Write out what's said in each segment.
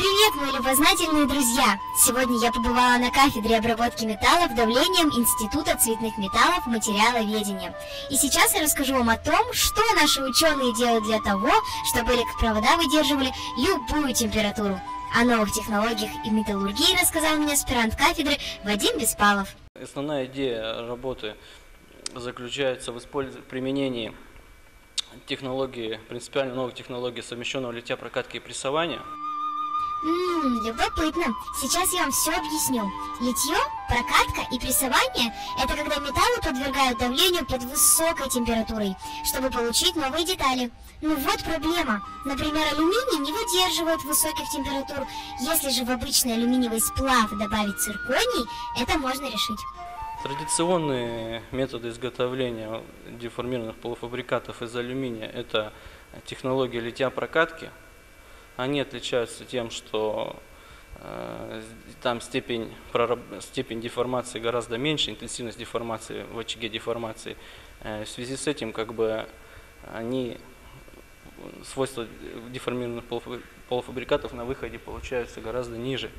Привет, мои любознательные друзья! Сегодня я побывала на кафедре обработки металлов давлением Института цветных металлов материаловедения. И сейчас я расскажу вам о том, что наши ученые делают для того, чтобы электропровода выдерживали любую температуру. О новых технологиях и металлургии рассказал мне аспирант кафедры Вадим Беспалов. Основная идея работы заключается в использовании, применении технологии, принципиально новых технологий совмещенного литья, прокатки и прессования. Ммм, любопытно. Сейчас я вам все объясню. Литье, прокатка и прессование – это когда металлы подвергают давлению под высокой температурой, чтобы получить новые детали. Ну вот проблема. Например, алюминий не выдерживает высоких температур. Если же в обычный алюминиевый сплав добавить цирконий, это можно решить. Традиционные методы изготовления деформированных полуфабрикатов из алюминия – это технология литья прокатки – они отличаются тем, что э, там степень, степень деформации гораздо меньше, интенсивность деформации в очаге деформации. Э, в связи с этим как бы они свойства деформированных полуфабрикатов на выходе получаются гораздо ниже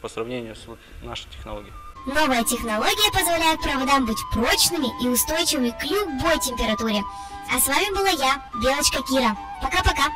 по сравнению с вот нашей технологией. Новая технология позволяет проводам быть прочными и устойчивыми к любой температуре. А с вами была я, Белочка Кира. Пока-пока.